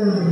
Mm.